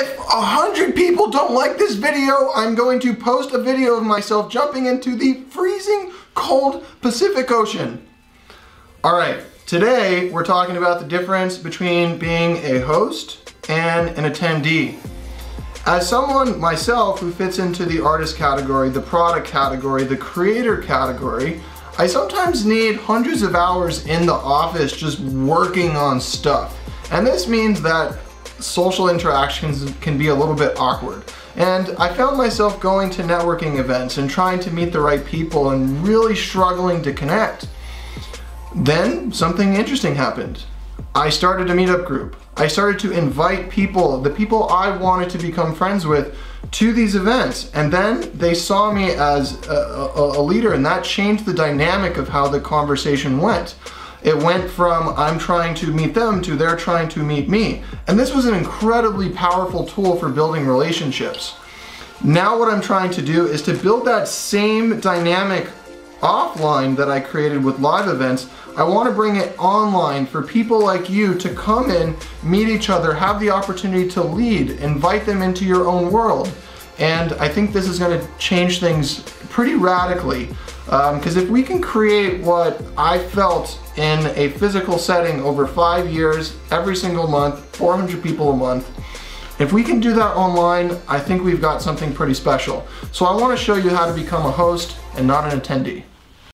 If a hundred people don't like this video, I'm going to post a video of myself jumping into the freezing cold Pacific Ocean. All right, today we're talking about the difference between being a host and an attendee. As someone myself who fits into the artist category, the product category, the creator category, I sometimes need hundreds of hours in the office just working on stuff. And this means that social interactions can be a little bit awkward. And I found myself going to networking events and trying to meet the right people and really struggling to connect. Then something interesting happened. I started a meetup group. I started to invite people, the people I wanted to become friends with, to these events. And then they saw me as a, a, a leader and that changed the dynamic of how the conversation went. It went from I'm trying to meet them to they're trying to meet me. And this was an incredibly powerful tool for building relationships. Now what I'm trying to do is to build that same dynamic offline that I created with live events, I want to bring it online for people like you to come in, meet each other, have the opportunity to lead, invite them into your own world. And I think this is going to change things pretty radically. Because um, if we can create what I felt in a physical setting over five years, every single month, 400 people a month, if we can do that online, I think we've got something pretty special. So I want to show you how to become a host and not an attendee.